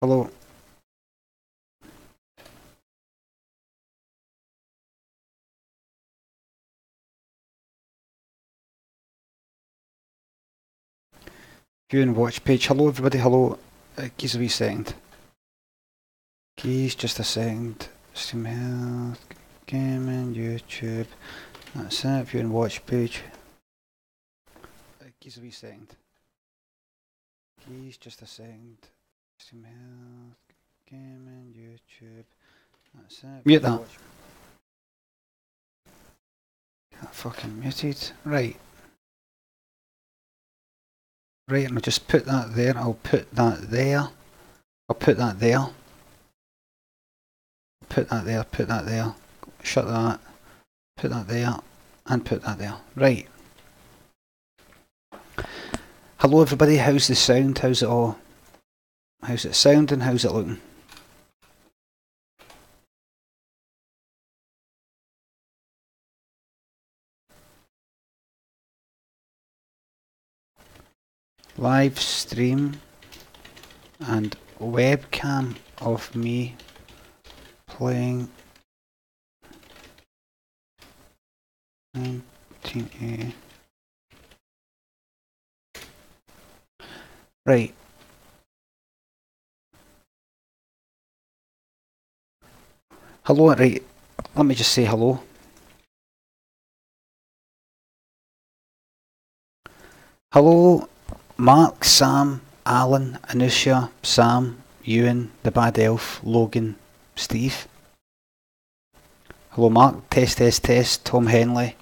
Hello. View and watch page. Hello everybody, hello. Uh, keys a wee second. Keys, just a second. Steam Health, Gaming, YouTube. That's it, view and watch page. Uh, keys a wee second. Keys, just a second. Health, Gaming, YouTube. That's it. Mute that. Got fucking muted. Right. Right, and I'll just put that there. I'll put that there. I'll put that there. Put that there, put that there. Shut that. Put that there. And put that there. Right. Hello everybody, how's the sound? How's it all? How's it sounding? How's it looking? live stream and webcam of me playing 19A. Right. Hello, right. Let me just say hello. Hello, Mark, Sam, Alan, Anusha, Sam, Ewan, the Bad Elf, Logan, Steve. Hello, Mark. Test, test, test. Tom Henley,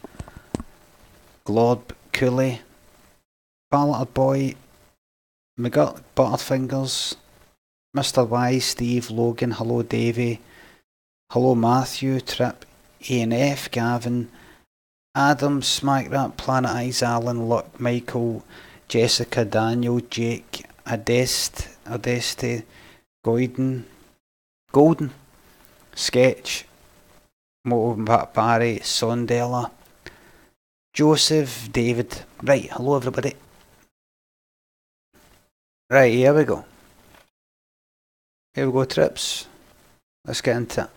Glob, Cooley, Ballard Boy, McGutt, Butterfingers, Mr. Y, Steve, Logan. Hello, Davey. Hello, Matthew, Trip, ANF, Gavin, Adam, Smack That, Planet Eyes, Alan, Luck, Michael, Jessica, Daniel, Jake, Adest, Adeste, Goyden, Golden, Sketch, Moto Barry, Sondela, Joseph, David. Right, hello everybody. Right, here we go. Here we go, trips. Let's get into it.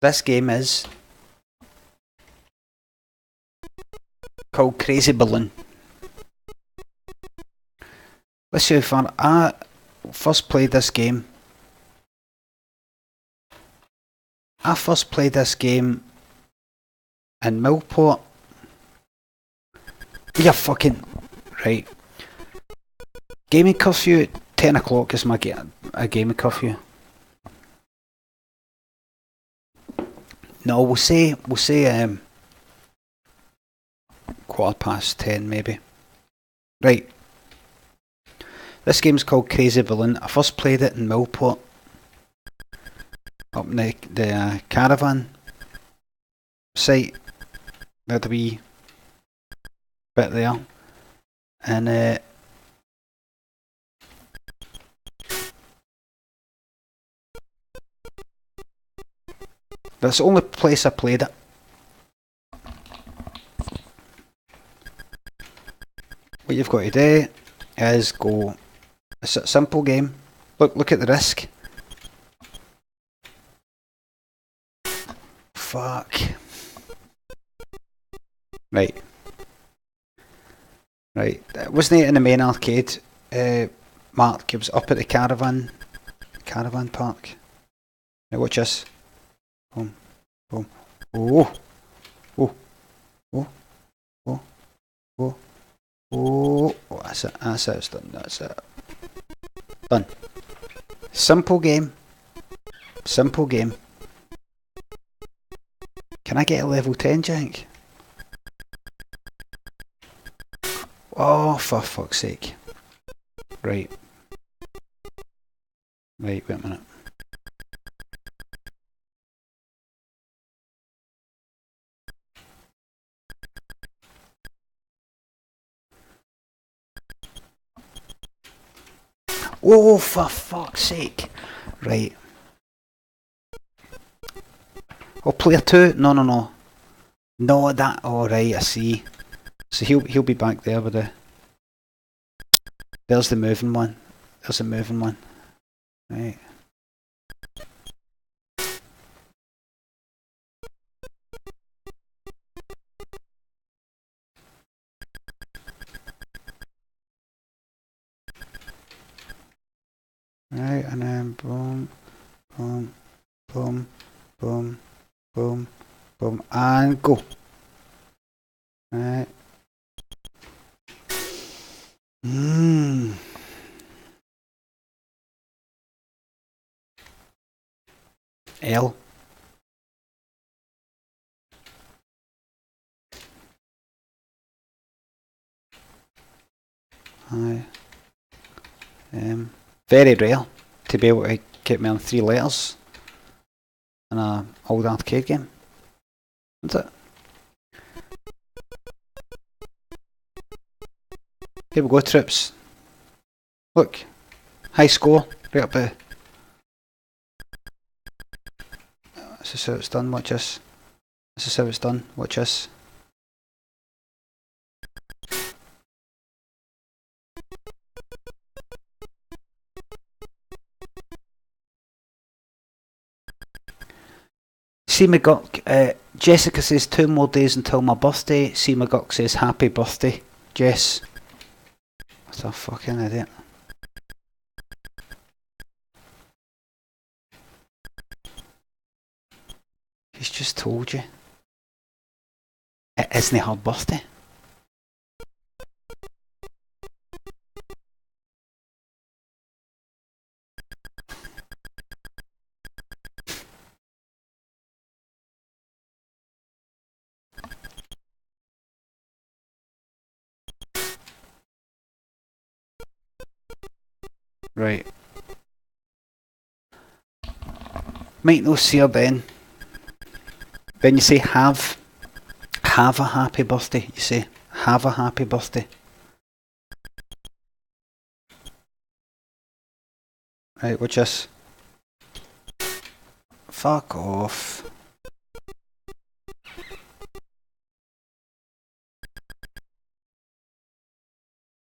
This game is called Crazy Balloon. Let's see how far I first played this game. I first played this game in Millport. Yeah, fucking right. Gaming curfew. Ten o'clock is my ga- a gaming curfew. No, we'll say we'll say um quarter past ten maybe. Right. This game's called Crazy Balloon. I first played it in Millport. Up in the, the uh, caravan site. They had a bit there. And uh, that's the only place I played it. What you've got to do is go. It's a simple game. Look, look at the risk. Fuck. Right. Right. Wasn't it in the main arcade? Uh, Mark, it was up at the caravan, caravan park. Now watch this. Boom, boom. Oh, oh, oh, oh, oh. Oh, oh, that's it, that's it, it's done, that's it. Done. Simple game. Simple game. Can I get a level 10, Jank? Oh, for fuck's sake. Right. Right, wait a minute. Oh, for fuck's sake. Right. Oh, player two? No, no, no. No, that. All right, I see. So he'll he'll be back there with the. There's the moving one. There's the moving one. Right. And then boom, boom, boom, boom, boom, boom, and go. Right. Mmm. L. I um very rare to be able to get me on three letters in a old arcade game. That's it. Here we go, trips. Look, high score, right up there. This is how it's done, watch this. This is how it's done, watch this. See McGuck, uh, Jessica says two more days until my birthday. See McGuck says happy birthday, Jess. What a fucking idiot. He's just told you. It isn't her birthday. Right. Might no see her then. Then you say have. Have a happy birthday. You say have a happy birthday. Right, watch this. Fuck off.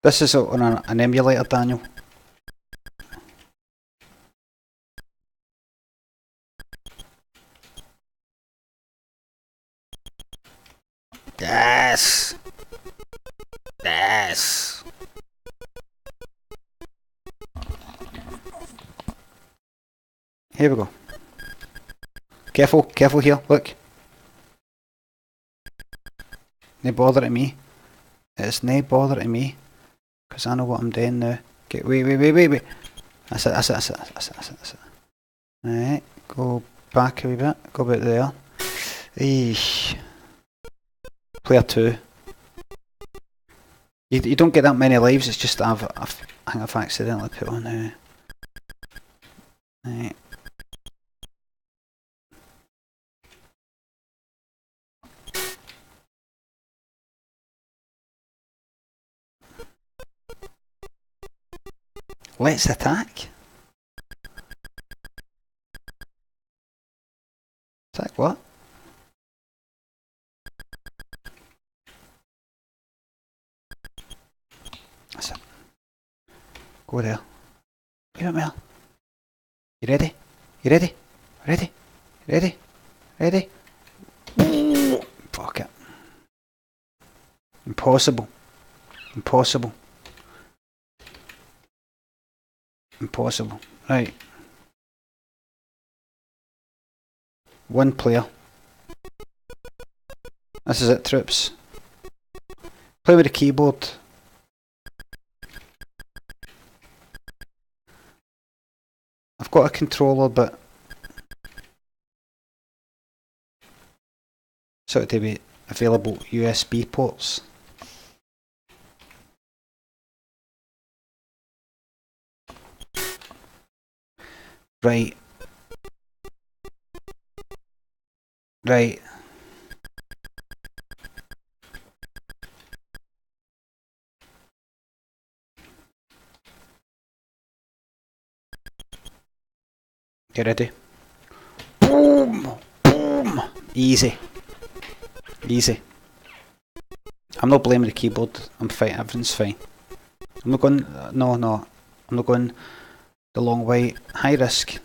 This is on an, an emulator, Daniel. Yes. Yes. Here we go. Careful, careful here, look. No bother to me. It's no bother to me. Because I know what I'm doing now. Okay, wait, wait, wait, wait, wait. That's it, that's it, that's it, that's it, that's it, that's it. Alright, go back a wee bit. Go about there. Eesh. Player 2. You, you don't get that many lives, it's just I've, I've, I've accidentally put on now. Right. Let's attack. Attack what? Go there. It, Mel. You ready? You ready? Ready? Ready? Ready? Fuck it. Impossible. Impossible. Impossible. Right. One player. This is it, troops. Play with the keyboard. I've got a controller, but so to be available USB ports. Right. Right. Get ready. Boom! Boom! Easy. Easy. I'm not blaming the keyboard. I'm fine. Everything's fine. I'm not going. Uh, no, no. I'm not going the long way. High risk.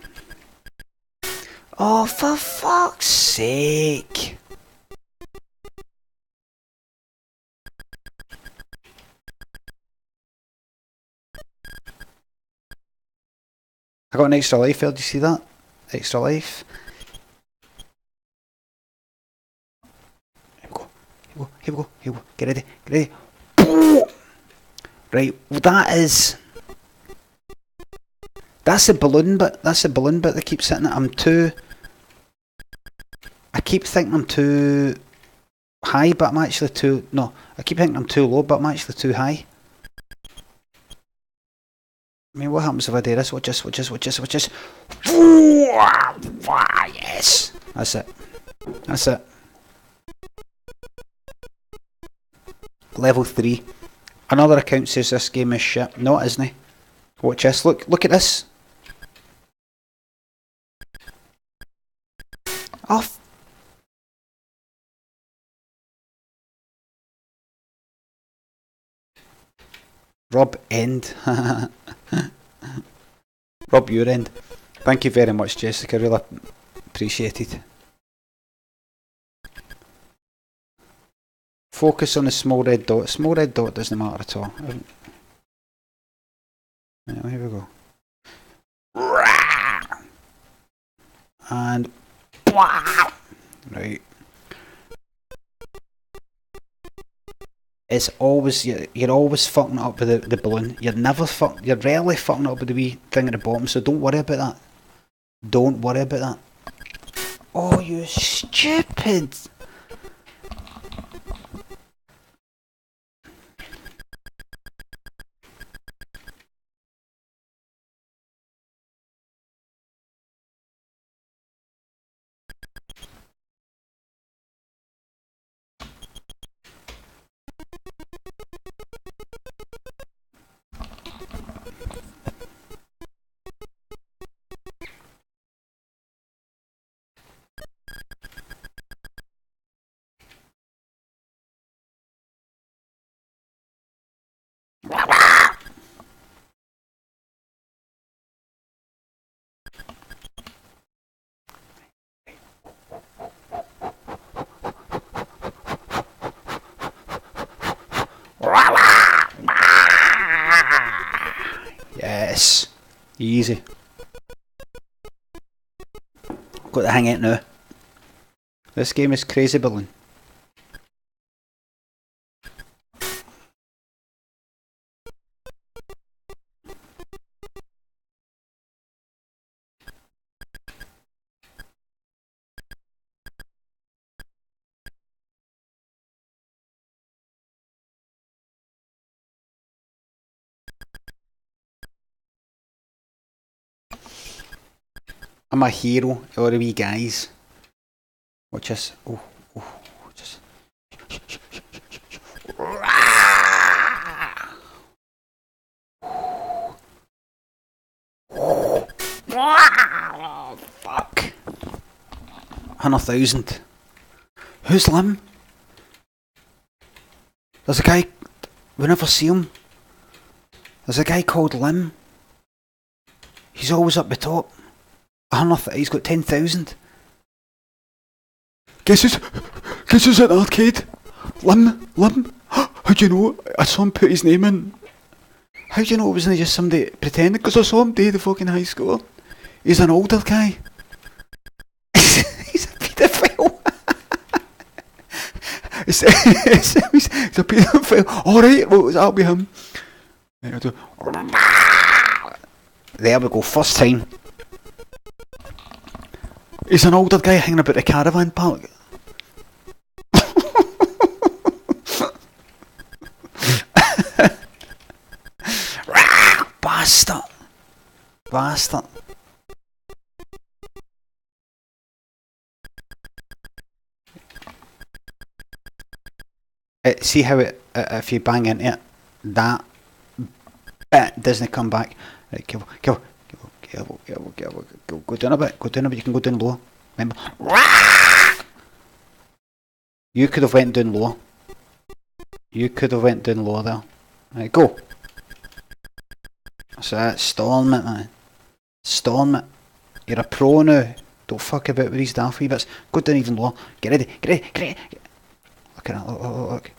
Oh, for fuck's sake! I got an extra life there, do you see that? Extra life. Here we go, here we go, here we go, here we go. Get ready, get ready. Right, well that is... That's the balloon bit, that's the balloon bit that keeps sitting. I'm too... I keep thinking I'm too high, but I'm actually too... No, I keep thinking I'm too low, but I'm actually too high. I mean, what happens if I do this? Watch this, watch this, watch this, watch this. Yes! That's it. That's it. Level 3. Another account says this game is shit. No, it isn't. It? Watch this. Look, look at this. Off. Rob End. Rob your end. Thank you very much, Jessica. Really appreciated. Focus on the small red dot. Small red dot doesn't matter at all. Right, here we go. And right. It's always you're, you're always fucking up with the, the balloon. You're never fuck. You're rarely fucking up with the wee thing at the bottom. So don't worry about that. Don't worry about that. Oh, you stupid! Yes. Easy. Got to hang it now. This game is crazy balloon. I'm a hero, all the wee guys. Watch this. Oh, oh, just. Oh, fuck. Hundred thousand. Who's Lim? There's a guy. We never see him. There's a guy called Lim. He's always up the top. Hundred. He's got ten thousand. Guess who's? Guess who's at the arcade? Lim. Lim. How do you know? I saw him put his name in. How do you know it wasn't just somebody pretending? Because I saw him day the fucking high school. He's an older guy. he's a paedophile. he's, he's a paedophile. Alright, well, that'll be him. There we go, first time. He's an older guy hanging about the caravan park. Bastard! Bastard! Uh, see how it, uh, if you bang into it, that bit doesn't come back. Right, careful, careful, careful, careful, careful, go, go down a bit, go down a bit, you can go down low. Remember? You could have went down low. You could have went down low there. Right, go. That's it. Storm it, man. Storm it. You're a pro now. Don't fuck about with these daffy bits. Go down even lower. Get ready. Get ready. Get ready. Look at that. Look, look, look,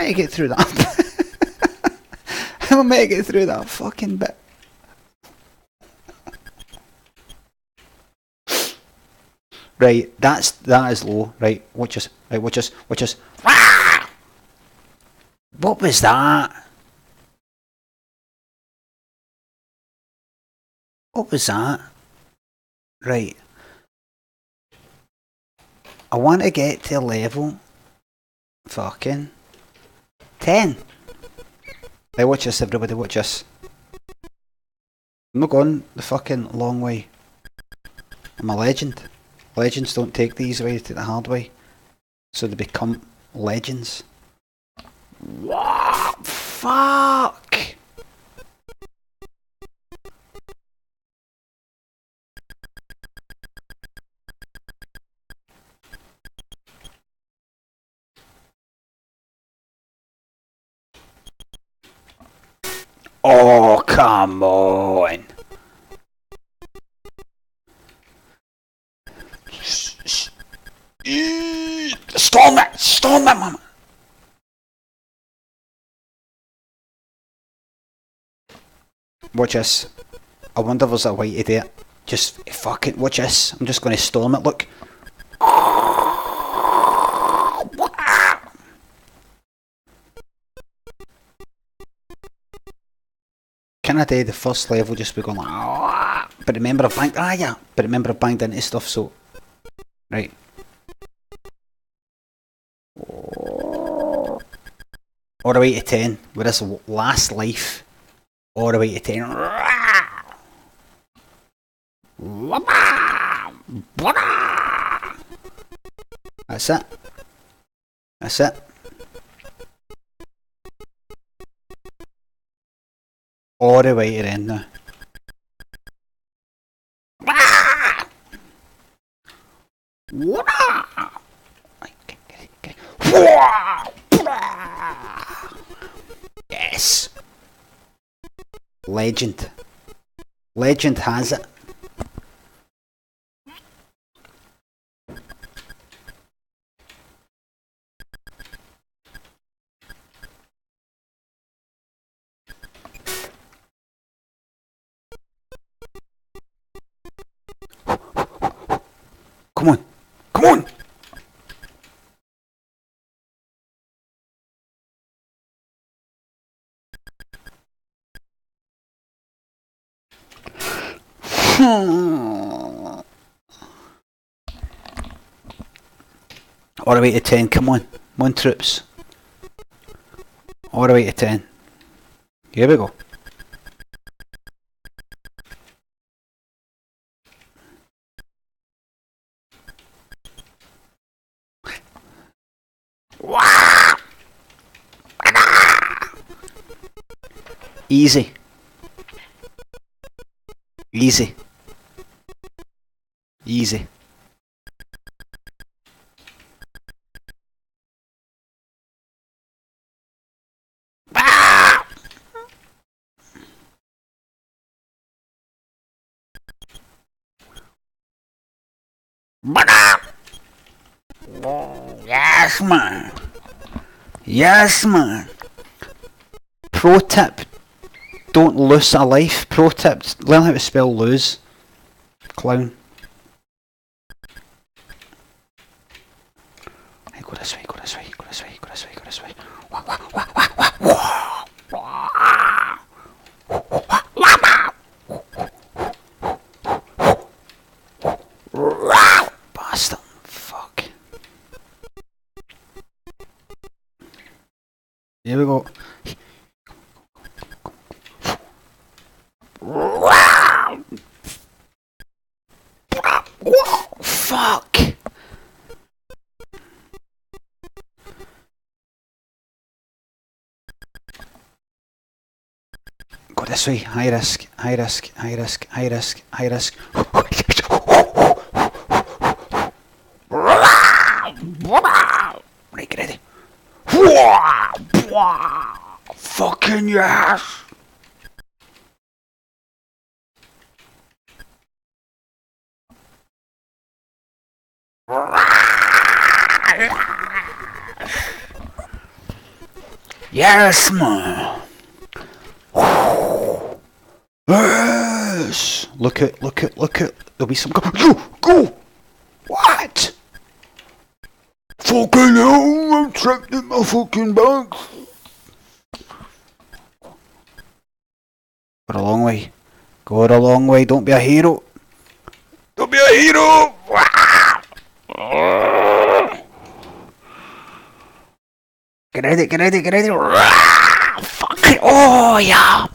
How am I, how am I meant to get through that? how am I meant make it through that fucking bit? Right, that's that is low. Right, watch us. Right, watch us. Watch us. What was that? What was that? Right. I want to get to a level fucking 10. Right, watch us, everybody, watch us. I'm not going the fucking long way. I'm a legend. Legends don't take the easy way, they take the hard way. So they become legends. What? Fuck! Oh, come on. Storm it! Storm it, mama! Watch this. I wonder if there's a way to do it. Just fucking watch this. I'm just going to storm it. Look. I do the first level just be going like, "Ah," but remember I've banged, ah yeah, but remember I've banged into stuff so, right. All the way to 10 with this last life. All the way to 10. That's it. That's it. All the way now. Yes. Legend. Legend has it. The way to 10, come on. Come on, troops. All the way to 10. Here we go. Easy. Easy. Easy. Yes, man. Yes, man. Pro tip don't lose a life. Pro tip, learn how to spell lose. Clown. this way, high risk, high risk, high risk, high risk, high risk. Right, get ready. Fucking yes! Yes, man! Look at, look at, look at. There'll be some. Go, go, go. What? Fucking hell! I'm trapped in my fucking box. Got a long way. Got a long way. Don't be a hero. Don't be a hero. Get ready, get ready, get ready. Fuck it. Oh, yeah.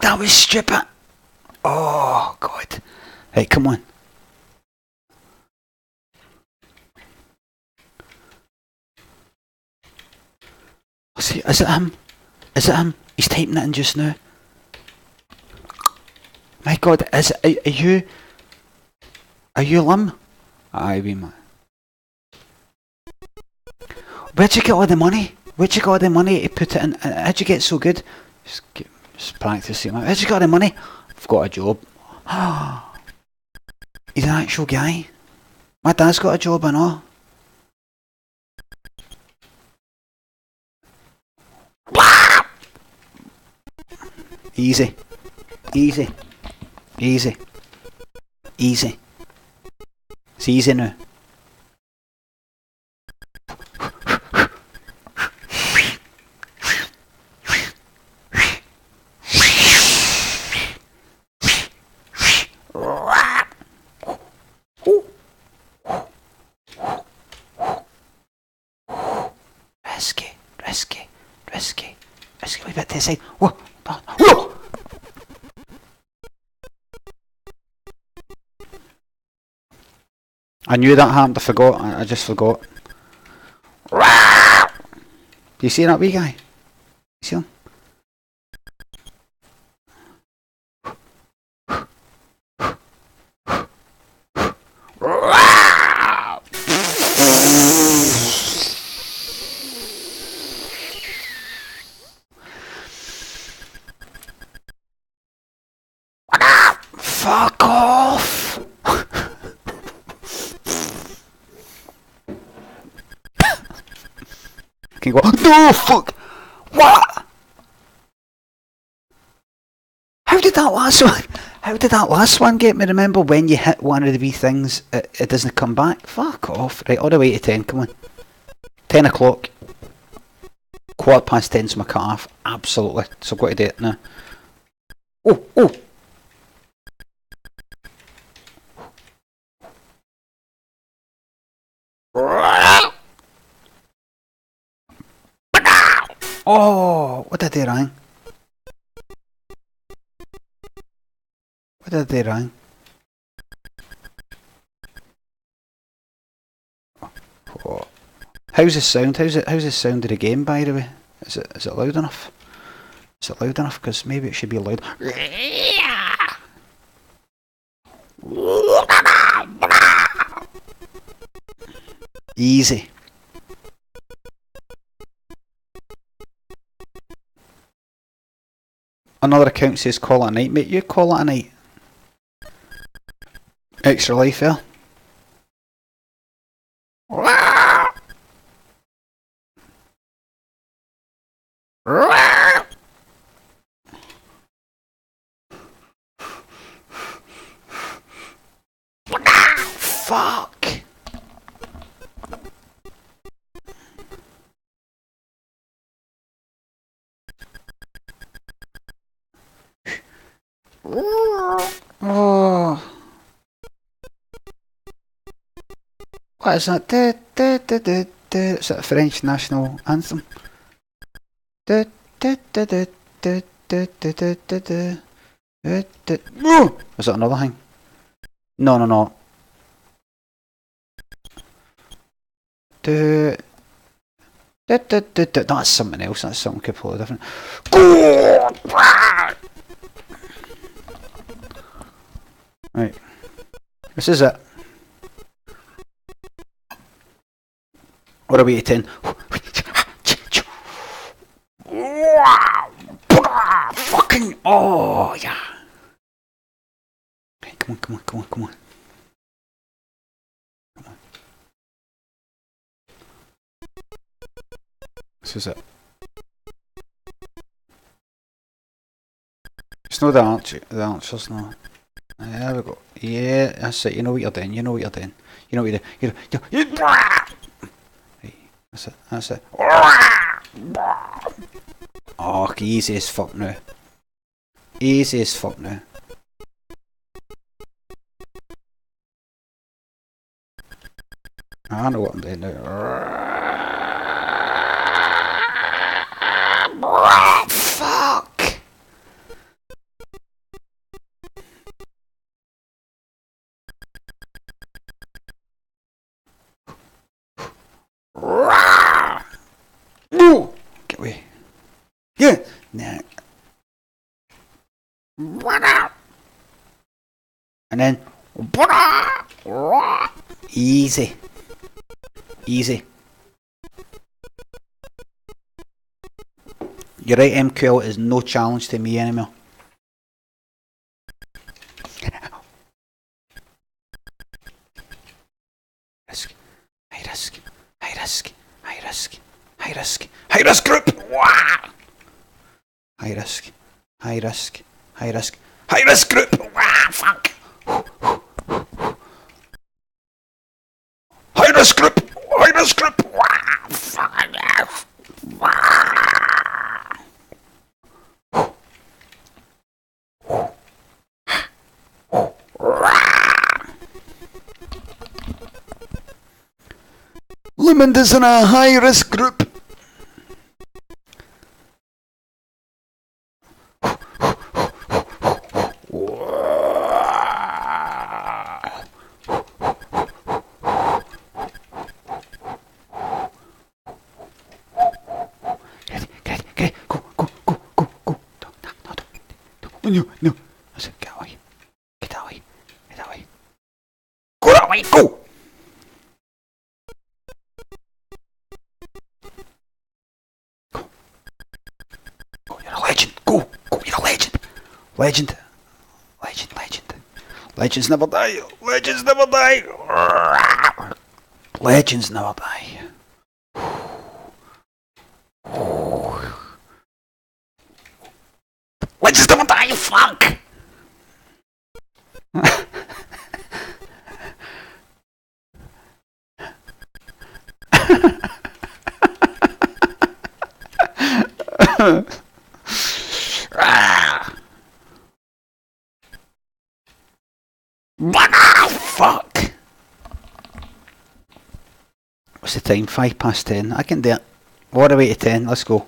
That was stupid. Oh, God. Hey, come on. See, is it him? Is it him? He's typing it in just now. My God, is it, are, you? Are you Lim? Aye, we man. Where'd you get all the money? Where'd you get all the money to put it in? How'd you get so good? Just, just it. Where'd you get all the money? I've got a job. He's an actual guy. My dad's got a job, I know. Easy. Easy. Easy. Easy. It's easy now. Risky. We bit to the side. Whoa, whoa. I knew that happened. I forgot. I, I just forgot. Do you see that wee guy? You see him? Fuck off! Can No, fuck! What? How did that last one? How did that last one get me? Remember when you hit one of the wee things, it, it doesn't come back? Fuck off! Right, all the way to ten. Come on. Ten o'clock. Quarter past ten's my cut off. Absolutely. So I've got to do it now. Oh, oh. Oh, what did I do wrong? What did I do wrong? How's the sound? How's it? How's the sound of the game? By the way, is it is it loud enough? Is it loud enough? Because maybe it should be loud. Easy. Another account says call it a night, mate. You call it a night. Extra life, eh? yeah. Fuck. Oh. What is that? Du, du, du, du, du. Is that a French national anthem? Oh! Is that another thing? No, no, no. That's something else. That's something completely different. This is it. What are we eating? Fucking oh yeah. Okay, come on, come on, come on, come on. Come on. This is it. It's not the answer. The answer's not. There we go. Yeah, that's it. You know what you're doing. You know what you're doing. You know what you're doing. You know, you, you, right, that's it. That's it. Oh, easy as fuck now. Easy as fuck now. I know what I'm doing now. Fuck! And then. Easy. Easy. You're right, MQL is no challenge to me anymore. High risk. High risk. High risk. High risk. High risk group! Wah! High risk. High risk. High risk. High risk group! Wah! Fuck! Group! Wah! Fuck! yes. Wah! Lemon is in a high risk group. Legends never die. Legends never die. Legends never die. Legends never die, fuck! Ah. Ah, fuck! What's the time? Five past ten. I can do it. What the way to ten. Let's go.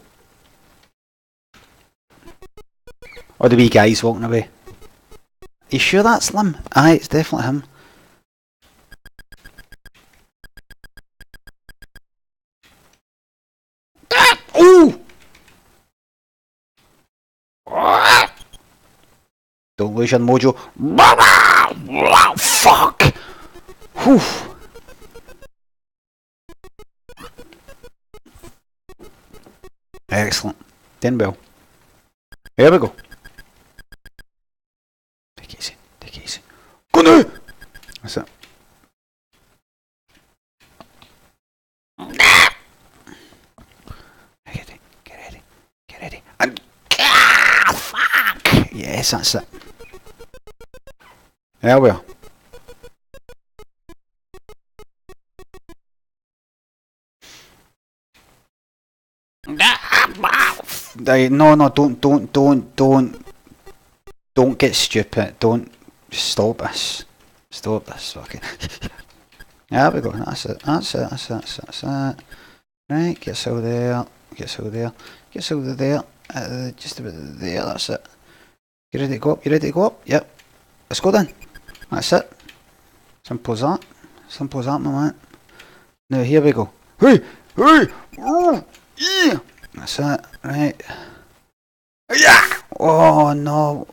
Or the wee guy's walking away. you sure that's Lim? Aye, it's definitely him. Ah! Ooh! Ah! Don't lose your mojo. Fuck! Whew. Excellent. Ten bell. Here we go. Take it easy. Take it easy. Go now! That's it. Get ready. Get ready. Get ready. And ah, fuck! Yes, that's it. There we are. They- No, no, don't, don't, don't, don't, don't get stupid. Don't stop this. Stop this. Okay. there we go. That's it. That's it. That's it. That's it. That's it. Right. Get so there. Get so there. Get so there. Uh, just about there. That's it. You ready to go up? You ready to go up? Yep. Let's go then. That's it. Simple as that. Simple as that, my man. Now here we go. hey, hey, oh, yeah. That's it, right. Yeah! Oh, no.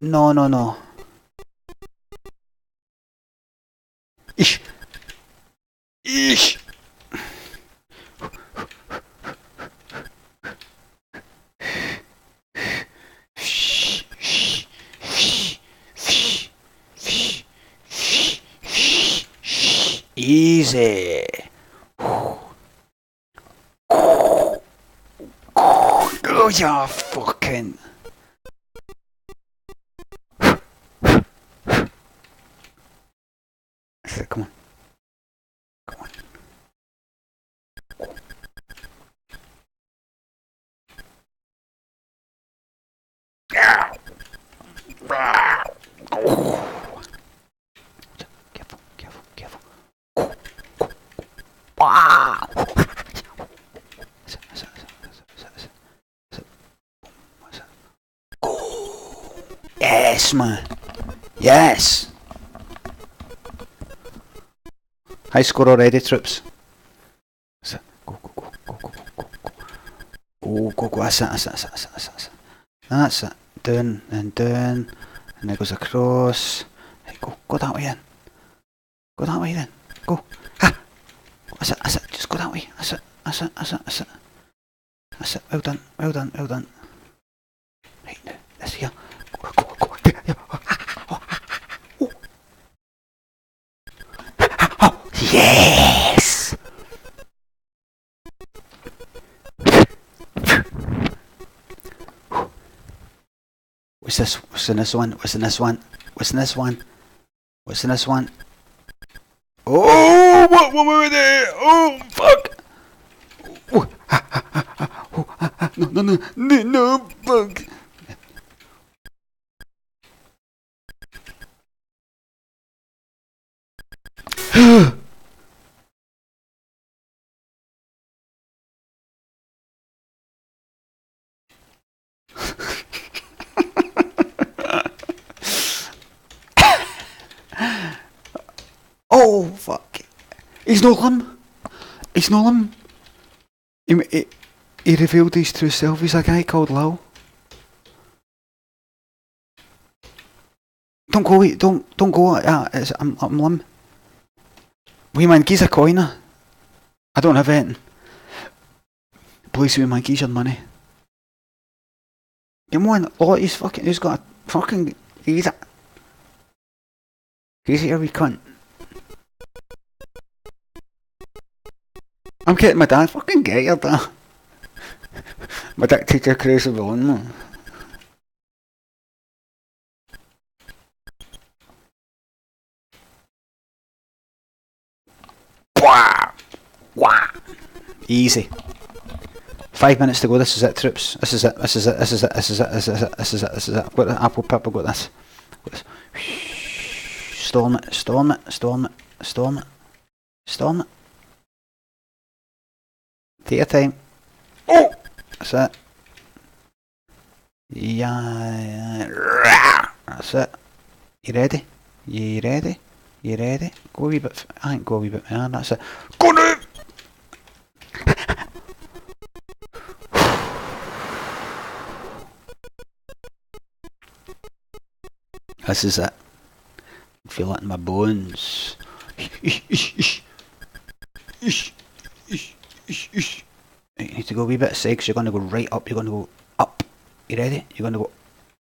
No, no, no. Ish. Ish. Easy. Oh, yeah, fucking. Yes, man. Yes. High score already, troops. Go, go, go, go, go, go, go, go. Oh, go, go, go. That's it, that's it, that's it, that's it, that's it. Down and down. And it goes across. Right, go, go that way then. Go that way then. Go. Ha! That's it, that's it. Just go that way. That's it, that's it, that's it, that's it. That's it. Well done, well done, well done. What's this? What's in this one? What's in this one? What's in this one? What's in this one? Oh, what, what were they? Oh, fuck! Oh, no, no, no, no, fuck! Oh, fuck. He's no Lim. He's no Lim. He, he, he revealed his true self. He's a guy called Lil. Don't go, don't, don't go, uh, it's, I'm, I'm Lim. Wee man, he's a coiner. I don't have anything. Please, wee man, he's your money. Come on, oh, he's fucking, he's got a fucking, he's a, he's here, wee cunt. I'm getting my dad fucking get your dad. my dad teacher crazy villain man. Wah! Wah! Easy. Five minutes to go. This is it, troops. This is it. This is it. This is it. This is it. This is it. This is it. This is it. I've got the apple pip. Got this. Storm it. Storm it. Storm it. Storm it. Storm it. Take time. Oh! That's it. Yeah. That's it. You ready? You ready? You ready? Go a wee bit. I ain't go a wee bit more. That's it. Go now! This is it. I feel it in my bones. Ish, ish, You need to go a wee bit aside 'cause you're going to go right up. You're going to go up. You ready? You're going to go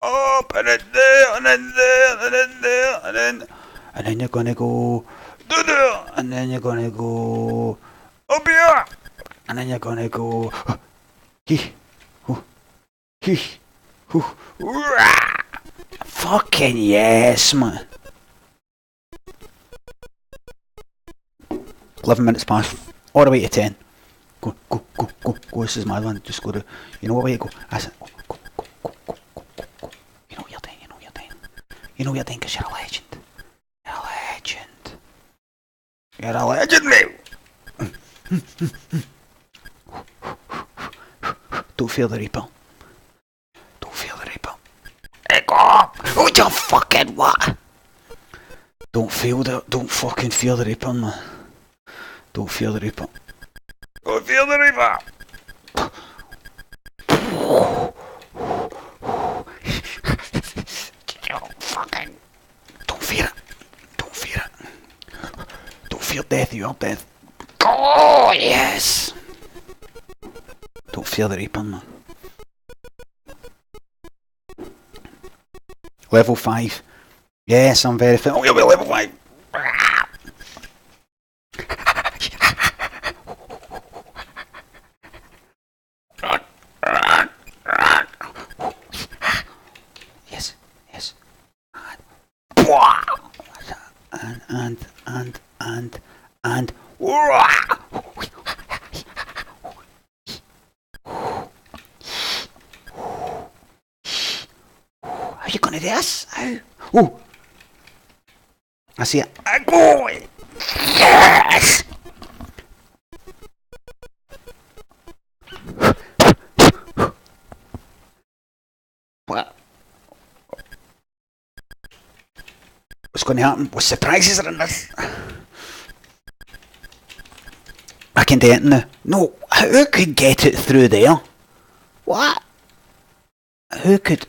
up and then there and then there and then there and then and then you're going to go there and then you're going to go up here and then you're going to go hee hoo hee hoo. Fucking yes, man. 11 minutes past, all the way to 10. Go, go, go, go, go. This is my one. Just go to, you know what go. That's it. Go, go, go, go, go, go, go. You know what you're doing, you know what you're doing. You know what you're doing because you're a legend. You're a legend. You're a legend, mate. Don't feel the reaper. Don't feel the reaper. Echo! Oh, you fucking what? Don't feel the, don't fucking feel the reaper, man. Don't feel the reaper. Don't fear the reaper. Oh, fucking. Don't fear it. Don't fear it. Don't fear death, you are death. Oh, yes! Don't fear the Reaper, man. Level 5. Yes, I'm very fit. Oh, you'll be level 5. yes, yes. And, and, and, and, and. How are you gonna do this? How? Oh! Go! Yes! What? What's going to happen? What surprises are in this? I can do it now. No, who could get it through there? What? Who could...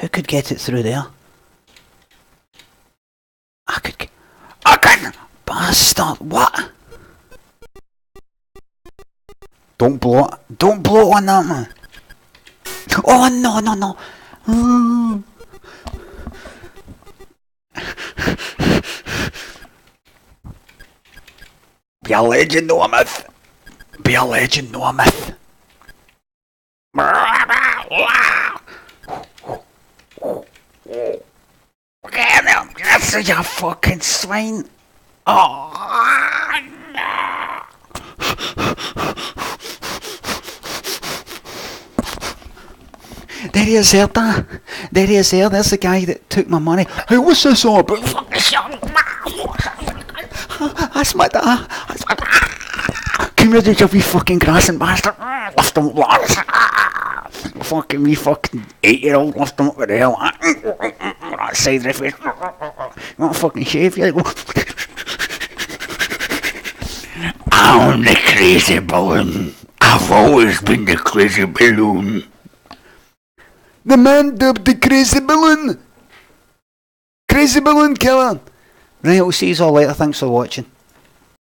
Who could get it through there? Don't blow. Don't blow on that, man. Oh, no, no, no. Be a legend, no a myth. Be a legend, no a myth. Get him! That's such a fucking swine! Oh, no! There he is there, da. There he is there. There's the guy that took my money. Hey, what's this all about? That's my dad. That's my dad. Come here, you wee fucking grassing bastard. Lift him up. Fucking wee fucking eight-year-old, lift him up with the hell. That side of the face. You want to fucking shave you? I'm the crazy balloon. I've always been the crazy balloon. The man dubbed the crazy balloon. Crazy balloon killer. Right, we'll see you all later. Thanks for watching.